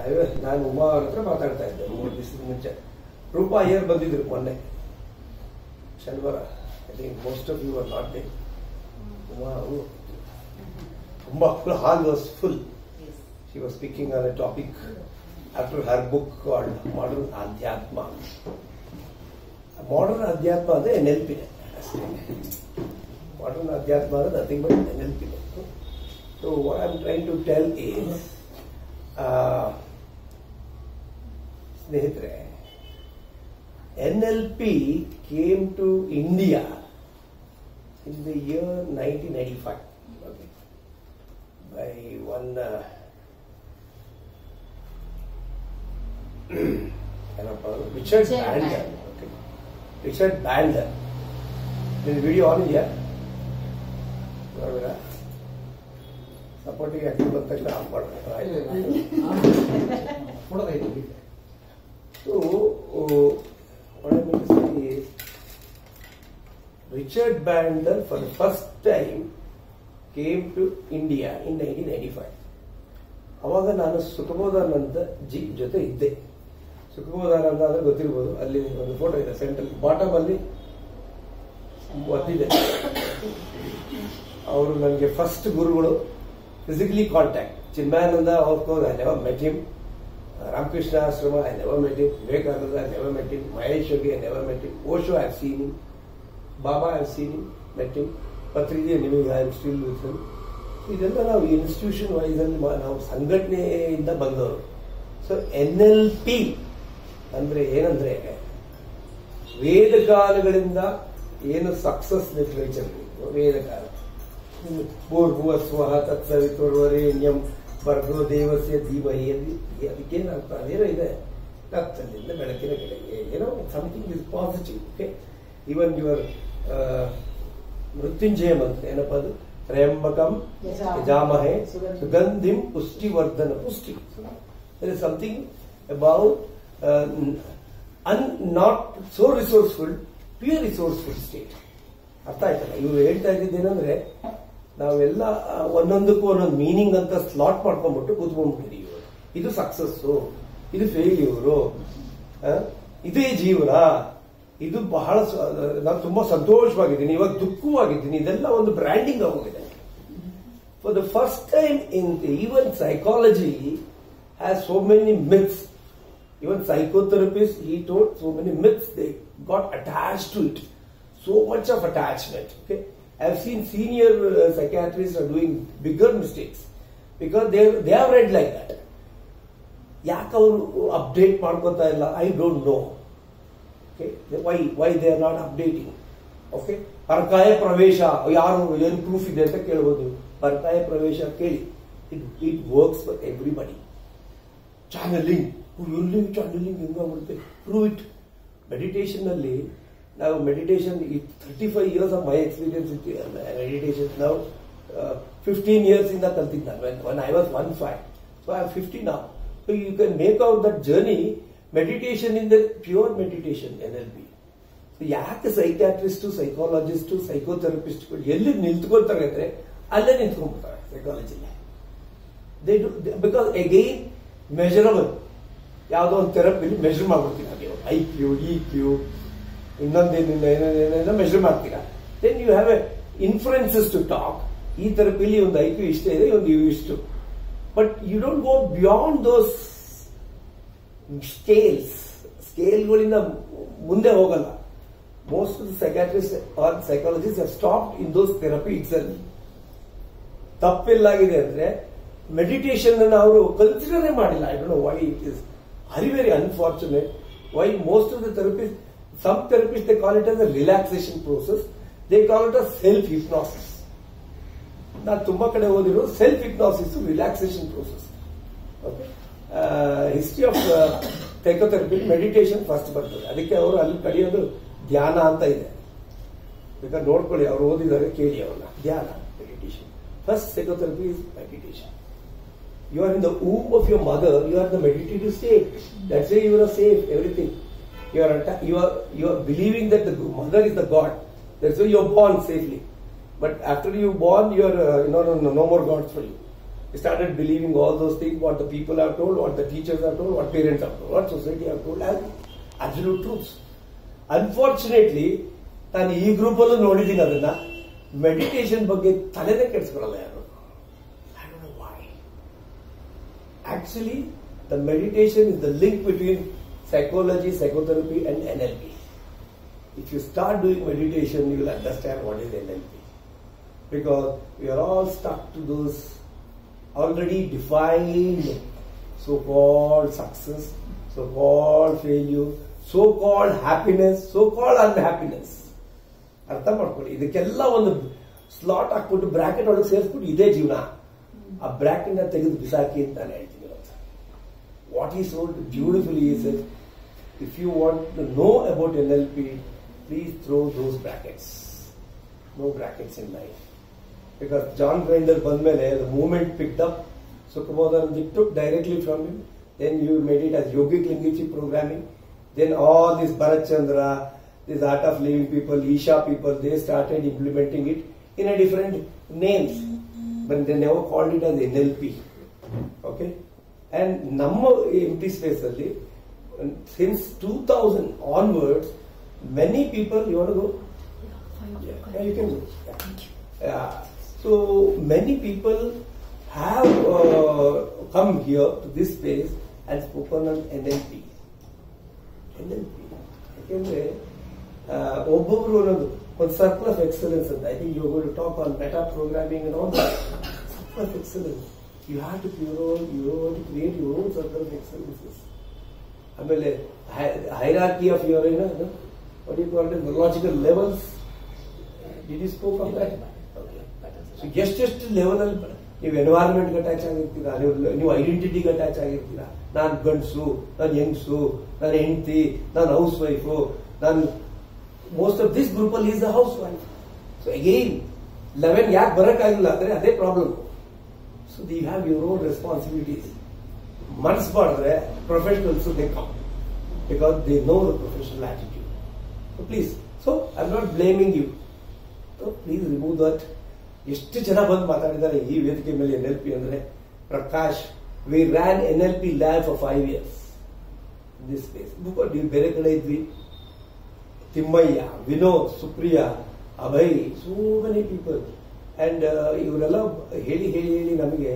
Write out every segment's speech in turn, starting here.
ಅಯ್ಯೋ, ನಾನು ಉಮಾ ಅವ್ರ ಹತ್ರ ಮಾತಾಡ್ತಾ ಇದ್ದೆ ಮೂರು ದಿವಸದ ಮುಂಚೆ. ರೂಪಾ ಅಯ್ಯರ್ ಬಂದಿದ್ರು ಮೊನ್ನೆ? ಶನಿವಾರ. I think most of you are not they Uma ಅವರು ತುಂಬಾ full hall was full she was speaking on a topic after her book called modern Adhyatma modern Adhyatma ಅಂದ್ರೆ ಎನ್ ಎಲ್ ಪಿನೇ ಅಷ್ಟೇ ಮಾಡರ್ನ್ ಅಧ್ಯಾತ್ಮ ಅಂದ್ರೆ nothing but N L ಪಿನೇ so what I'm trying to tell is ಸ್ನೇಹಿತರೆ N L P came to India in the year nineteen ninety five by one ಏನಪ್ಪ Richard Richard Bandler Bandler. Richard Bandler ನಿನ್ನ video on ಇದೆಯಾ ನೋಡಿದ್ರ ಸಪೋರ್ಟಿಗೆ ಹಾಕಿ ಬಂದ ತಕ್ಷಣ of ಮಾಡ್ಬೇಕು ಆಯ್ತು So, uh, what I going to say is, Richard Bandler for the first time came to India in 1995. ಅವಾಗ ನಾನು ಸುಖಬೋಧಾನಂದ ಜಿ ಜೊತೆ ಇದ್ದೆ. ಸುಖಬೋಧಾನಂದ ಅಂದ್ರೆ ಗೊತ್ತಿರ್ಬೋದು ಅಲ್ಲಿ ಒಂದು ಫೋಟೋ ಇದೆ ಸೆಂಟ್ರಲ್ ಬಾಟಮ್ ಅಲ್ಲಿ ಒತ್ತಿದೆ ಅವರು ನನಗೆ ಫಸ್ಟ್ ಗುರುಗಳು ಫಿಸಿಕಲಿ ಕಾಂಟ್ಯಾಕ್ಟ್ ಚಿನ್ಮಯಾನಂದ ಅವ್ರ met him Ramakrishna Ashram I never met him Vivekananda I never met him Mahesh Yogi I never met Osho I seen him Baba I seen him met him ಪತ್ರಿಕೆ, ನಿಮಗೆ I still with ಇದೆಲ್ಲ ನಾವು institution wise ಅಲ್ಲಿ ನಾವು ಸಂಘಟನೆಯಿಂದ ಬಂದವರು. So N L P ಅಂದ್ರೆ ಏನಂದ್ರೆ ವೇದಕಾಲಗಳಿಂದ ಏನು ಸಕ್ಸಸ್ ಲಿಟ್ರೇಚರ್ ವೇದಕಾಲ ಭೂರ್ಭುವ ಸ್ವಹ ತತ್ಸವಿತುರ್ವರೇಣ್ಯಂ ಭರ್ಗೋ ದೇವಸ್ಯ ಧೀಮಹಿ ಅದಕ್ಕೇನಂತ ಅದೇನೋ ಇದೆ. ರಕ್ತದಿಂದ ಬೆಳಕಿನ ಕಡೆಗೆ ಏನೋ something is positive okay even your Mrityunjaya ಮಂತ್ರ ಏನಪ್ಪ ಅದು? ತ್ರಯಂಬಕಂ ಯಜಾಮಹೆ. ಸುಗಂಧಿಂ. ಪುಷ್ಟಿವರ್ಧನ ಪುಷ್ಟಿ. There is something about an not so resourceful pure resourceful state. ಅರ್ಥ ಆಯ್ತಲ್ಲ? ಇವರು ಹೇಳ್ತಾ ಇದ್ದಿದ್ದೇನೆಂದ್ರೆ ನಾವೆಲ್ಲ ಒಂದೊಂದಕ್ಕೂ ಒಂದೊಂದು ಮೀನಿಂಗ್ ಅಂತ ಸ್ಲಾಟ್ ಮಾಡ್ಕೊಂಡ್ಬಿಟ್ಟು ಕೂತ್ಕೊಂಡ್ಬಿಟ್ಟಿದ್ವಿ ಇವರು ಇದು ಸಕ್ಸಸ್ ಇದು ಫೇಲ್ಯೂರು ಇದೇ ಜೀವನ. ಇದು ಬಹಳ ನಾನು ತುಂಬಾ ಸಂತೋಷವಾಗಿದ್ದೀನಿ, ಇವಾಗ ದುಃಖವೂ ಆಗಿದ್ದೀನಿ ಇದೆಲ್ಲ ಒಂದು ಬ್ರ್ಯಾಂಡಿಂಗ್ ಆಗೋಗಿದೆ. For the first time in even psychology has so many myths even psychotherapies ಈ taught so many myths they got attach to it so much of attachment okay I've seen senior uh, psychiatrists are doing bigger mistakes because they they have read like that. ಯಾಕೆ ಅವರು update ಮಾಡ್ಕೊತಾ ಇಲ್ಲ? I don't know okay why why they are not updating okay ಪರಕಾಯ ಪ್ರವೇಶ. ಯಾರು ಏನು proof ಇದೆ ಅಂತ ಕೇಳ್ಬೋದು. ಪರಕಾಯ ಪ್ರವೇಶ ಕೇಳಿ. It it works for everybody channelling ಎಲ್ಲಿ ಚಾನಲಿಂಗ್ ಹೆಂಗಾಗ್ಬಿಡುತ್ತೆ ಪ್ರೂವ್ ಇಟ್ ಮೆಡಿಟೇಷನ್ ಅಲ್ಲಿ ನಾವು meditation thirty five years of my experience ಇತ್ತು ಮೆಡಿಟೇಷನ್ ನಾವು ಫಿಫ್ಟೀನ್ ಇಯರ್ಸ್ ಇಂದ ಕಲ್ತಿದ್ದ ನಾನು. One I was one five so I fifteen ನಾವು so you can make out that journey meditation in the pure meditation N L B ಯಾಕೆ psychiatrist psychologist ಸೈಕೋಥೆರಪಿಸ್ಟ್ಗಳು ಎಲ್ಲಿ ನಿಂತ್ಕೊಳ್ತಾರೆ ಅಂದ್ರೆ, ಅಲ್ಲೇ ನಿಂತ್ಕೊಂಡ್ಬಿಡ್ತಾರೆ ಸೈಕಾಲಜಿಲಿ they do because again measurable ಯಾವುದೋ ಒಂದು ಥೆರಪಿಲಿ ಮೆಜರ್ ಮಾಡ್ಬಿಡ್ತೀನಿ. ಐ ಕ್ಯೂ ಇ ಕ್ಯೂ ಇನ್ನೊಂದೇನಿಲ್ಲ ಏನೇನೇನೇನೋ ಮೆಷರ್ ಮಾಡ್ತೀರಾ? Then you have a influences to talk ಈ ಥೆರಪಿಲಿ ಒಂದು ಐ ಕ್ಯೂ ಇಷ್ಟ ಇದೆ ಒಂದು ಇವು ಇಷ್ಟು. But you don't go beyond those scales ಸ್ಕೇಲ್ಗಳಿಂದ ಮುಂದೆ ಹೋಗಲ್ಲ. Most of the psychiatrist or psychologist stop in those therapy it's ತಪ್ಪೆಲ್ಲಾಗಿದೆ ಅಂದ್ರೆ ಮೆಡಿಟೇಷನ್ ಅನ್ನು ಅವರು ಕನ್ಸಿಡರೇ ಮಾಡಿಲ್ಲ. I don't know why it is very unfortunate why most of the therapist some therapist they call it as a relaxation process they call it as self hypnosis ನಾನು ತುಂಬಾ ಕಡೆ ಓದಿರೋ self hypnosis relaxation process okay history of therapy meditation first ಬರ್ತದೆ. ಅದಕ್ಕೆ ಅವರು ಅಲ್ಲಿ ಕಲಿಯೋದು ಧ್ಯಾನ ಅಂತ ಇದೆ. ಈಗ ನೋಡ್ಕೊಳ್ಳಿ ಅವ್ರು ಓದಿದ್ದಾರೆ ಕೇಳಿ ಅವ್ರನ್ನ. ಧ್ಯಾನ meditation first psychotherapy is meditation you are in the womb of your mother you are the meditative meditative that's safe you are safe, everything. You are, you are, you are believing that the mother is the God. That's why you are born safely. But after you born, you are, uh, no, no, no, no more gods for you. You started believing all those things, what the people have told, what the teachers have told, what parents have told, what society have told as absolute truths. unfortunately ನಾನು ಈ ಗ್ರೂಪಲ್ಲೂ ನೋಡಿದ್ದೀನಿ ಅದನ್ನ meditation ಬಗ್ಗೆ ತಲೆನೇ ಕೆಡಿಸ್ಕೊಳ್ಳಲ್ಲ ಯಾರು actually the meditation is the link between Psychology psychotherapy and N L P if you start doing meditation, you will understand what is NLP. Because we are all stuck to those already defined so-called success, so-called failure, so-called happiness, so-called unhappiness. ಅರ್ಥ ಮಾಡ್ಕೊಳ್ಳಿ ಇದಕ್ಕೆಲ್ಲ ಒಂದು slot ಹಾಕ್ಬಿಟ್ಟು bracket ಒಳಗೆ ಸೇರಿಸ್ಬಿಟ್ಟು ಇದೇ ಜೀವನ ಆ bracket ನ ತೆಗೆದು ಬಿಸಾಕಿ ಅಂತ ನಾನು ಹೇಳ್ತೀನಿ ಇವತ್ತು what is sold beautifully is if you want to know about NLP, please throw those brackets. No brackets in life. Because John Grinder Bandmele, the movement picked up, Sukhamodanand took directly from him. Then you made it as Yogic Lingichi programming. Then all this Bharat Chandra, this Art of Living people, Isha people, they started implementing it in a different names. But they never called it as NLP. Okay? And ನಮ್ಮ M P space ಅಲ್ಲಿ since two thousand onwards many people you want go Yeah, you can go. Yeah. So many people have uh, come here to this space and spoken on NLP. NLP. ಯಾಕೆಂದ್ರೆ ಒಬ್ಬೊಬ್ರು ಒಂದೊಂದು ಒಂದು circle of excellence ಅಂತ I think you goal to talk on meta programming and all circle of excellence you have to pure you to create your own circle of excellences ಆಮೇಲೆ hierarchy of your ಏನೋ what you call logical levels did you scope of that so ಎಷ್ಟೆಷ್ಟು level ಅಲ್ಲಿ ನೀವು environment attach ಆಗಿರ್ತೀರಾ, ನೀವು ನೀವು ಐಡೆಂಟಿಟಿಗೆ attach ಆಗಿರ್ತೀರಾ. ನಾನು ಗಂಡಸು, ನಾನು ಹೆಂಗಸು, ನಾನು ಹೆಂಡತಿ, ನಾನು ಹೌಸ್ ವೈಫು ನಾನು ಮೋಸ್ಟ್ ಆಫ್ ದಿಸ್ ಗ್ರೂಪ್ ಅಲ್ಲಿ is the house wife so again eleven ಯಾಕೆ ಬರಕ್ಕಾಗಿಲ್ಲ ಅಂದ್ರೆ ಅದೇ problem so the have your own responsibilities ಮನಸ್ಸು ಮಾಡಿದ್ರೆ professionals they come because they know the professional attitude please so I am not blaming you so please remove that ಎಷ್ಟು ಜನ ಬಂದು ಮಾತಾಡಿದ್ದಾರೆ ಈ ವೇದಿಕೆ ಮೇಲೆ ಎನ್ ಎಲ್ ಪಿ ಅಂದ್ರೆ, Prakash V ran N L P lab for five years this place ನೀವು ಬೇರೆ ಕಡೆ ಇದ್ವಿ. Thimmaiah, Vinod, Supriya, Abhay so many people and ಇವರೆಲ್ಲ ಹೇಳಿ ಹೇಳಿ ಹೇಳಿ ನಮಗೆ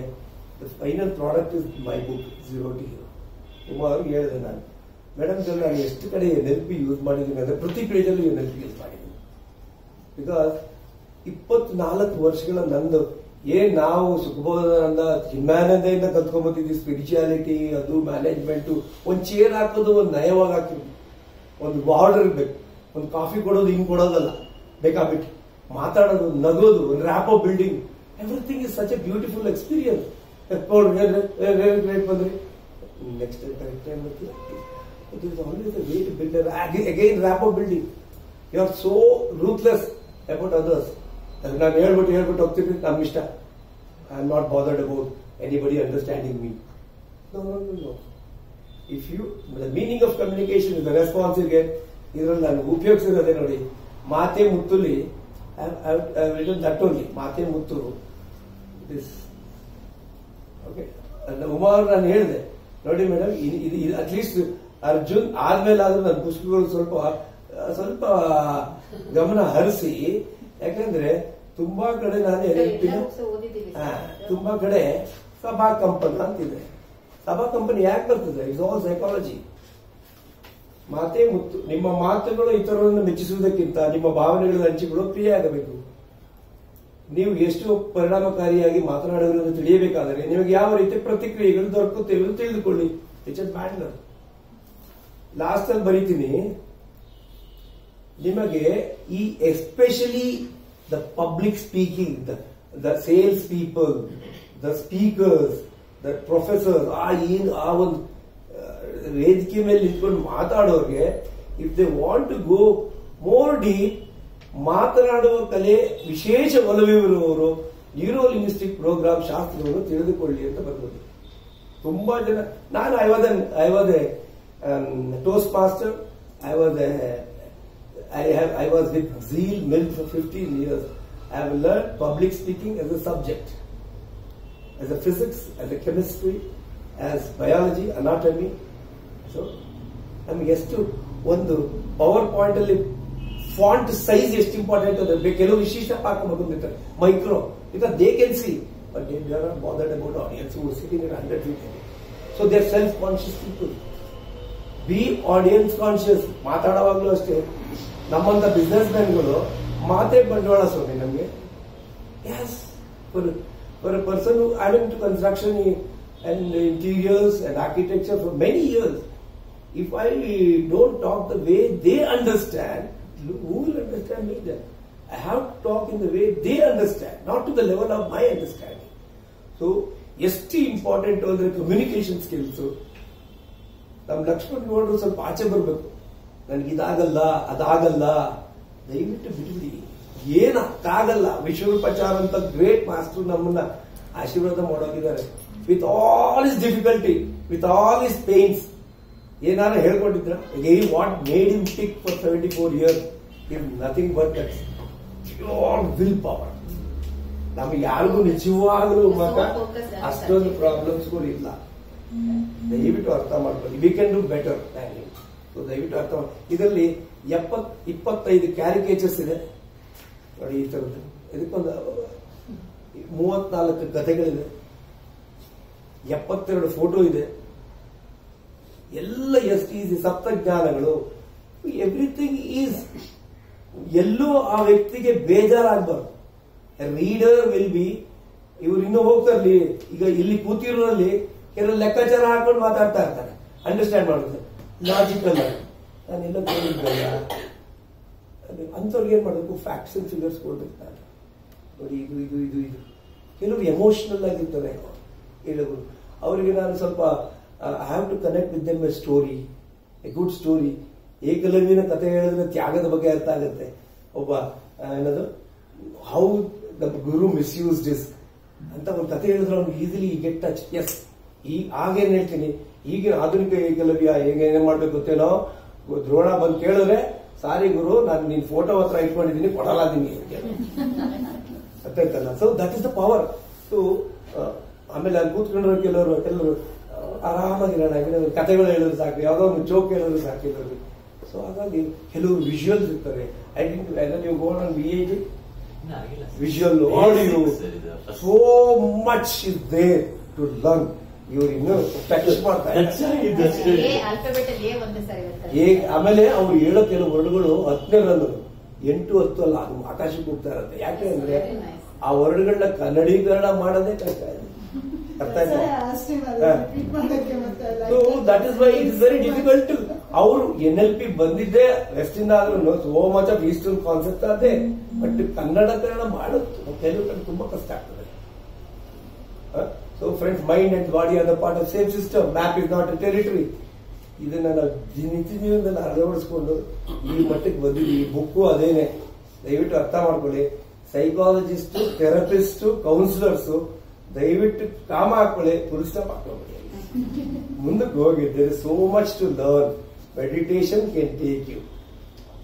final product is my book zero to hero ಸುಮಾರು ಹೇಳಿದೆ ನಾನು. ಮೇಡಮ್ ನಾನು ಎಷ್ಟು ಕಡೆ ಎನ್ ಎಲ್ ಪಿ ಯೂಸ್ ಮಾಡಿದ್ದೀನಿ ಅಂದ್ರೆ ಪ್ರತಿ ಪೇಜಲ್ಲೂ ಎನ್ ಎಲ್ ಪಿ ಯೂಸ್ ಮಾಡಿದ್ದೀನಿ. ಬಿಕಾಸ್ ಇಪ್ಪತ್ನಾಲ್ಕು ವರ್ಷಗಳ ನಂದು ಏನ್ ನಾವು ಸುಖಬೋಧನಂದ ಹಿಮ್ಯಾನಂದದಿಂದ ಕಲ್ತ್ಕೊಂಡ್ಬಂದಿದ್ವಿ ಸ್ಪಿರಿಚುಯಾಲಿಟಿ ಅದು ಮ್ಯಾನೇಜ್ಮೆಂಟ್ ಒಂದ್ ಚೇರ್ ಹಾಕೋದು, ಒಂದು ನಯವಾಗಿ ಹಾಕಿದ್ವಿ ಒಂದು ಬಾರ್ಡರ್ ಇರ್ಬೇಕು. ಒಂದು ಕಾಫಿ ಕೊಡೋದು, ಹಿಂಗ್ ಕೊಡೋದಲ್ಲ. ಬೇಕಾಬಿಟ್ಟು. ಮಾತಾಡೋದು ನಗೋದು ಒಂದು rap of building everything is such a beautiful experience next it is always way to builder building you are so ruthless ನಾನು ಇಷ್ಟ. I am not anybody understanding me if you meaning of communication is ಇದೆ ಇದರಲ್ಲಿ ನಾನು ಉಪಯೋಗಿಸಿರೋದೆ ನೋಡಿ. ಮಾತೆ ಮುತ್ತುಲಿ only ಮಾತೆ ಮುತ್ತು this okay ಅವರು ನಾನು ಹೇಳಿದೆ. ನೋಡಿ ಮೇಡಮ್ ಇದು ಅಟ್ಲೀಸ್ಟ್ ಅರ್ಜುನ್ ಆದ್ಮೇಲೆ ಆದ್ರೂ ನನ್ನ ಪುಸ್ತಕಗಳು ಸ್ವಲ್ಪ ಸ್ವಲ್ಪ ಗಮನ ಹರಿಸಿ. ಯಾಕಂದ್ರೆ ತುಂಬಾ ಕಡೆ ನಾನು ತುಂಬಾ ಕಡೆ ಸಭಾ ಕಂಪನ ಅಂತಿದೆ. ಸಭಾ ಕಂಪನಿ ಯಾಕೆ ಬರ್ತದೆ? ಇಟ್ಸ್ ಆಲ್ ಸೈಕಾಲಜಿ ಮಾತೇ ಮುತ್ತು ನಿಮ್ಮ ಮಾತುಗಳು ಇತರರನ್ನು ಮೆಚ್ಚಿಸುವುದಕ್ಕಿಂತ ನಿಮ್ಮ ಭಾವನೆಗಳ ಹಂಚಿಕೊಳ್ಳೋ ಪ್ರಿಯ ಆಗಬೇಕು. ನೀವು ಎಷ್ಟು ಪರಿಣಾಮಕಾರಿಯಾಗಿ ಮಾತನಾಡುವುದನ್ನು ತಿಳಿಯಬೇಕಾದರೆ ನಿಮಗೆ ಯಾವ ರೀತಿ ಪ್ರತಿಕ್ರಿಯೆಗಳು ದೊರಕುತ್ತೇವೆ ತಿಳಿದುಕೊಳ್ಳಿ. ಇಟ್ಸ್ ಮ್ಯಾಟರ್ ಲಾಸ್ಟ್ ಅಲ್ಲಿ ಬರೀತೀನಿ. ನಿಮಗೆ ಈ especially the public speaking the sales people the speakers the professor ಆ ಏನು, ಆ ಒಂದು ವೇದಿಕೆ ಮೇಲೆ ನಿಂತ್ಕೊಂಡು ಮಾತಾಡೋರಿಗೆ if they want to go more deep ಮಾತನಾಡುವ ಕಲೆ ವಿಶೇಷ ಒಲವಿರುವವರು ನ್ಯೂರೋಲಿಂಗ್ವಿಸ್ಟಿಕ್ ಪ್ರೋಗ್ರಾಮ್ ಶಾಸ್ತ್ರವನ್ನು ತಿಳಿದುಕೊಳ್ಳಿ ಅಂತ ಬರ್ಬೋದು ತುಂಬಾ ಜನ, ನಾನು I was I was a toast master I was a I have I was with zeal mill for fifteen years I have learn public speaking as a subject as a physics as a chemistry as biology anatomy so ನಮ್ಗೆ ಎಷ್ಟು ಒಂದು power point ಅಲ್ಲಿ font size ಎಷ್ಟು important ಅದ ಕೆಲವು ವಿಶಿಷ್ಟ ಪಾಕ ಬಂದಿರ್ತಾರೆ micro because they can see but they are not bothered about audience who sitting in hundred feet so they are self conscious people be audience conscious ಮಾತಾಡುವಾಗಲೂ ಅಷ್ಟೇ. ನಮ್ಮಂತ business ಮ್ಯಾನ್ಗಳು ಮಾತೇ ಬಂಡವಾಳ ಸ್ವಾಮಿ ನಮಗೆ. Yes for for a person who I to construction and interiors and architecture for many years. If I don't talk the way they understand, who will understand me then? I have to talk in the way they understand, not to the level of my understanding. So, ಎಷ್ಟು important ಅಂದರೆ communication skills ನಮ್ ಲಕ್ಷ್ಮಣ್ ನೋಡ್ರು ಸ್ವಲ್ಪ ಆಚೆ ಬರಬೇಕು. ನನ್ಗೆ ಇದಾಗಲ್ಲ ಅದಾಗಲ್ಲ. ದಯವಿಟ್ಟು ಬಿಟ್ಬಿಡಿ ಏನಕ್ಕಾಗಲ್ಲ ಆಗಲ್ಲ ಅಂತ ಗ್ರೇಟ್ ಮಾಸ್ಟರ್ ನಮ್ಮನ್ನ ಆಶೀರ್ವಾದ ಮಾಡೋಗಿದ್ದಾರೆ with all is difficulty with all is pains ಏನಾರು ಹೇಳ್ಕೊಂಡಿದ್ರ what made in tick for seventy four years if nothing but pure will power ನಮ್ಗೆ ಯಾರಿಗೂ ನಿಜವಾಗ್ಲೂ ಮಗ ಅಷ್ಟೊಂದು ಪ್ರಾಬ್ಲಮ್ಸ್ಗಳು ಇಲ್ಲ. ದಯವಿಟ್ಟು ಅರ್ಥ ಮಾಡ್ಕೊಳ್ಳಿ. ವಿ ಕ್ಯಾನ್ ಡೂ ಬೆಟರ್ ದಯವಿಟ್ಟು ಅರ್ಥ ಮಾಡಿ ಇದರಲ್ಲಿ ಎಪ್ಪತ್ ಇಪ್ಪತ್ತೈದು ಕ್ಯಾರಿಕೇಚರ್ಸ್ ಇದೆ. ನೋಡಿ ಈ ಥರದ್ದು ಇದಕ್ಕೊಂದು ಮೂವತ್ನಾಲ್ಕು ಕಥೆಗಳಿದೆ. ಎಪ್ಪತ್ತೆರಡು ಫೋಟೋ ಇದೆ. ಎಲ್ಲ ಎಸ್ ಟಿ ಸಪ್ತಜ್ಞಾನಗಳು. ಎವ್ರಿಥಿಂಗ್ ಈಸ್ ಎಲ್ಲೂ ಆ ವ್ಯಕ್ತಿಗೆ ಬೇಜಾರಾಗಬಾರ್ದು. ರೀಡರ್ ವಿಲ್ ಬಿ ಇವ್ರು ಇನ್ನೂ ಹೋಗ್ತಾರಲ್ಲಿ ಈಗ ಇಲ್ಲಿ ಕೂತಿರೋರಲ್ಲಿ ಕೆಲವರು ಲೆಕ್ಕಾಚಾರ ಹಾಕೊಂಡು ಮಾತಾಡ್ತಾ ಇರ್ತಾರೆ. ಅಂಡರ್ಸ್ಟ್ಯಾಂಡ್ ಮಾಡುತ್ತೆ ಲಾಜಿಕಲ್ ನಾನೆಲ್ಲ ಕೇಳಿದ್ದಲ್ಲ ಅಂಥವ್ರಿಗೆ ಏನ್ ಮಾಡಬೇಕು? ಫ್ಯಾಕ್ಟ್ಸ್ ಅಂಡ್ ಫಿಗರ್ಸ್ ನಾನು ನೋಡಿ, ಇದು ಇದು ಇದು ಇದು. ಕೆಲವರು ಎಮೋಷನಲ್ ಆಗಿರ್ತಾರೆ. ಕೆಲವರು ಅವರಿಗೆ ನಾನು ಸ್ವಲ್ಪ I have to connect with them a story a good story ಏಕಲವ್ಯನ ಕಥೆ ಹೇಳಿದ್ರೆ ತ್ಯಾಗದ ಬಗ್ಗೆ ಅರ್ಥ ಆಗುತ್ತೆ. ಒಬ್ಬ ಏನದು? How the guru misused is ಅಂತ ಒಂದು ಕಥೆ ಹೇಳಿದ್ರೆ ಅವ್ನಿಗೆ ಈಸಿಲಿ ಗೆಟ್ ಟಚ್ ಎಸ್ ಈ ಆಗೇನ್ ಹೇಳ್ತೀನಿ. ಈಗಿನ ಆಧುನಿಕ ಏಕಲವ್ಯ ಹೇಗೆ ಮಾಡ್ಬೇಕು ಗೊತ್ತೇನೋ? ದ್ರೋಣ ಬಂದು ಕೇಳಿದ್ರೆ, ಸಾರಿ ಗುರು, ನಾನು ನಿನ್ ಫೋಟೋ ಹತ್ರ ಇಟ್ಕೊಂಡಿದ್ದೀನಿ ನಿಮಗೆ ಗೊತ್ತಾಯ್ತಲ್ಲ so that is the power so ಆಮೇಲೆ ಅಲ್ಲಿ ಕೂತ್ಕೊಂಡ್ರೆ ಕೆಲವರು ಕೆಲವರು ಆರಾಮಾಗಿರೋಣ ಕಥೆಗಳು ಹೇಳೋದು ಸಾಕು, ಯಾವ್ದೋ ಒಂದು ಜೋಕ್ ಹೇಳಿದ್ರು ಸಾಕು ಸೊ ಹಾಗಾಗಿ ಕೆಲವು ವಿಜುವಲ್ಸ್ ಇರ್ತಾರೆ ಐ ಥಿಂಕ್ ನೀವು gold on we visual audio so much is there to learn ಇವ್ರು ಇನ್ನು ಟಚ್ ಮಾಡ್ತಾರೆ ಆಮೇಲೆ ಅವ್ರು ಹೇಳೋ ಕೆಲವು ವರ್ಡ್ಗಳು ಹತ್ತನೇ ರನ್ ಎಂಟು ಹತ್ತು ಅಲ್ಲ ಅದು ಆಕಾಶಕ್ಕೆ ಹೋಗ್ತಾ ಇರುತ್ತೆ. ಯಾಕೆ ಅಂದ್ರೆ. ಆ ವರ್ಡ್ಗಳನ್ನ ಕನ್ನಡೀಕರಣ ಮಾಡೋದೇ ಕಷ್ಟ. ಇದೆ ಅರ್ಥ so that is why it is very difficult ಅವರು ಎನ್ ಎಲ್ ಪಿ ಬಂದಿದ್ದೆ ವೆಸ್ಟ್ ಇಂದ ಆದ್ರೂ so much of eastern concept ಅದೇ ಬಟ್ ಕನ್ನಡ ಕನ್ನಡ ಮಾಡೋದು ಕಡೆ ತುಂಬಾ ಕಷ್ಟ ಆಗ್ತದೆ. So friends mind and body are the part of same system map is not a territory ಇದನ್ನ ನಾವು ನಿತ್ಯ ಜೀವನದಲ್ಲಿ ಅಳವಡಿಸ್ಕೊಂಡು ಈ ಮಟ್ಟಕ್ಕೆ ಬಂದಿದ್ದೀವಿ. ಬುಕ್ಕು ಅದೇನೆ. ದಯವಿಟ್ಟು ಅರ್ಥ ಮಾಡ್ಕೊಳ್ಳಿ. ಸೈಕಾಲಜಿಸ್ಟ್ ಥೆರಪಿಸ್ಟ್ ಕೌನ್ಸಿಲರ್ಸ್ ದಯವಿಟ್ಟು ಕಾಮ ಹಾಕೊಳ್ಳಿ, ಪುರುಷ ಹಾಕೊಳ್ಳಿ ಮುಂದಕ್ಕೆ ಹೋಗಿ there so much to learn can take you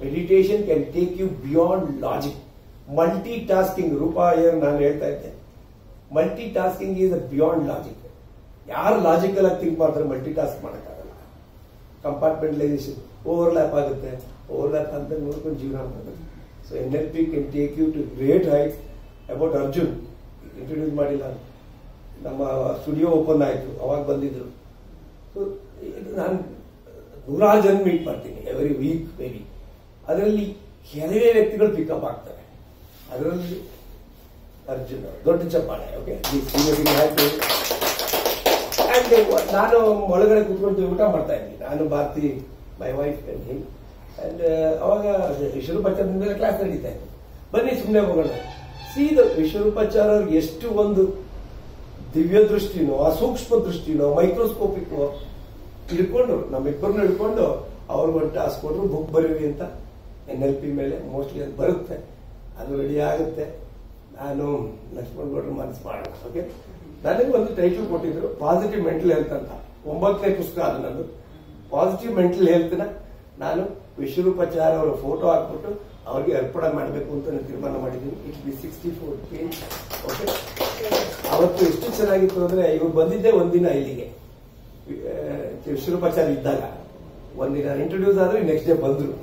meditation can take you beyond logic multi tasking Roopa ಏನು ನಾನು ಹೇಳ್ತಾ ಇದ್ದೆ. Multi tasking is beyond logic ಯಾರು ಲಾಜಿಕಲ್ ಆಗಿ ಥಿಂಕ್ ಮಾಡ್ತಾರೆ ಮಲ್ಟಿ ಟಾಸ್ಕ್ ಮಾಡೋಕ್ಕಾಗಲ್ಲ. ಕಂಪಾರ್ಟ್ಮೆಂಟಲೈಸೇಷನ್ ಓವರ್ಲ್ಯಾಪ್ ಆಗುತ್ತೆ. ಓವರ್ಲ್ಯಾಪ್ ಅಂತ ನೋಡ್ಕೊಂಡು ಜೀವನ ಮಾಡ್ತಾರೆ so N L P can take you to great heights about Arjun introduce ಮಾಡಿಲ್ಲ. ನಮ್ಮ ಸ್ಟುಡಿಯೋ ಓಪನ್ ಆಯಿತು, ಅವಾಗ ಬಂದಿದ್ರು. ಸೊ ನಾನು ನೂರಾರು ಜನ ಮೀಟ್ ಮಾಡ್ತೀನಿ ಎವ್ರಿ ವೀಕ್ ಮೇಬಿ ಅದರಲ್ಲಿ ಕೆಲವೇ ವ್ಯಕ್ತಿಗಳು ಪಿಕಪ್ ಆಗ್ತಾರೆ. ಅದರಲ್ಲಿ ಅರ್ಜುನ್ ದೊಡ್ಡ ಚಪ್ಪಾಳೆ ಓಕೆ ನಾನು ಒಳಗಡೆ ಕೂತ್ಕೊಂಡು ಊಟ ಮಾಡ್ತಾ ಇದ್ದೀನಿ. ನಾನು Bharathi my wife and and ಅವಾಗ ವಿಶ್ವರೂಪಾಚಾರ್ಯದಿಂದ ಕ್ಲಾಸ್ ನಡೀತಾ ಇತ್ತು. ಬನ್ನಿ ಸುಮ್ಮನೆ ಹೋಗೋಣ. ಸೀದ ವಿಶ್ವರೂಪಾಚಾರ ಅವ್ರಿಗೆ ಎಷ್ಟು ಒಂದು ದಿವ್ಯ ದೃಷ್ಟಿನೋ ಅಸೂಕ್ಷ್ಮ ಸೂಕ್ಷ್ಮ ದೃಷ್ಟಿನೋ ಮೈಕ್ರೋಸ್ಕೋಪಿಕ್ ಹಿಡ್ಕೊಂಡು, ನಮ್ಮಿಬ್ಬರನ್ನ ಹಿಡ್ಕೊಂಡು ಅವ್ರಿಗೆ ಒಂದು ಟಾಸ್ಕ್ ಕೊಟ್ಟರು ಬುಕ್ ಬರೀರಿ ಅಂತ. ಎನ್ ಎಲ್ ಪಿ ಮೇಲೆ ಮೋಸ್ಟ್ಲಿ ಅದು ಬರುತ್ತೆ. ಅದು ರೆಡಿ ಆಗುತ್ತೆ. ನಾನು ಲಕ್ಷ್ಮಣ್ ಗೌಡ್ರು ಮನಸ್ಸು ಮಾಡೋಣ ಓಕೆ ನನಗೆ ಒಂದು ಟೈಟಲ್ ಕೊಟ್ಟಿದ್ರು ಪಾಸಿಟಿವ್ ಮೆಂಟಲ್ ಹೆಲ್ತ್ ಅಂತ. ಒಂಬತ್ತನೇ ಪುಸ್ತಕ ಅದು ನಂದು. ಪಾಸಿಟಿವ್ ಮೆಂಟಲ್ ಹೆಲ್ತ್ನ ನಾನು ವಿಶ್ವರೂಪಾಚಾರ್ಯ ಅವರ ಫೋಟೋ ಹಾಕ್ಬಿಟ್ಟು ಅವ್ರಿಗೆ ಅರ್ಪಣೆ ಮಾಡಬೇಕು ಅಂತ ನಾನು ತೀರ್ಮಾನ ಮಾಡಿದ್ದೀನಿ. It be sixty four okay ಅವತ್ತು ಎಷ್ಟು ಚೆನ್ನಾಗಿತ್ತು ಅಂದ್ರೆ ಇವ್ರು ಬಂದಿದ್ದೆ ಒಂದಿನ ಇಲ್ಲಿಗೆ. ವಿಶ್ವರೂಪಾಚಾರ್ಯ ಇದ್ದಾಗ ಒಂದಿನ ಇಂಟ್ರೊಡ್ಯೂಸ್ ಆದ್ರೆ ನೆಕ್ಸ್ಟ್ ಡೇ ಬಂದ್ರು.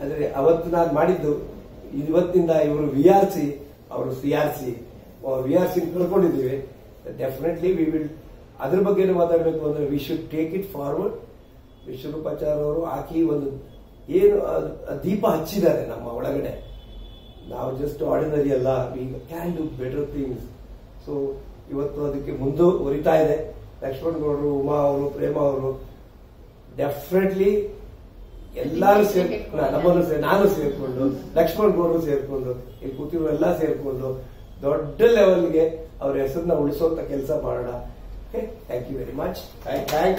ಆದ್ರೆ ಅವತ್ತು ನಾನು ಮಾಡಿದ್ದು, ಇವತ್ತಿಂದ ಇವರು ವಿ ಆರ್ ಸಿ ಅವರು C R C V R C ಕಳ್ಕೊಂಡಿದ್ದೀವಿ. Definitely we will ಅದ್ರ ಬಗ್ಗೆ ಮಾತಾಡಬೇಕು ಅಂದ್ರೆ we should take it forward Vishwaroopacharya ಅವರು ಹಾಕಿ ಒಂದು, ಏನು ದೀಪ ಹಚ್ಚಿದ್ದಾರೆ ನಮ್ಮ ಒಳಗಡೆ. ನಾವು ಜಸ್ಟ್ ಆರ್ಡಿನರಿ ಅಲ್ಲ we can do better things so ಇವತ್ತು ಅದಕ್ಕೆ ಮುಂದೆ ಮುಂದುವರಿತಾ ಇದೆ. ಲಕ್ಷ್ಮಣ್ ಗೌಡರು ಉಮಾ ಅವರು ಪ್ರೇಮ ಅವರು ಡೆಫಿನೆಟ್ಲಿ ಎಲ್ಲರೂ ಸೇರ್ಕೊಂಡು ನಮ್ಮನ್ನು ನಾನು ಸೇರ್ಕೊಂಡು ಲಕ್ಷ್ಮಣ್ ಗೌಡರು ಸೇರ್ಕೊಂಡು ಇಲ್ಲಿ ಕೂತಿರೋ ಎಲ್ಲ ಸೇರ್ಕೊಂಡು ದೊಡ್ಡ ಲೆವೆಲ್ಗೆ ಅವ್ರ ಹೆಸರನ್ನ ಉಳಿಸುವಂತ ಕೆಲಸ ಮಾಡೋಣ. Thank you very much thank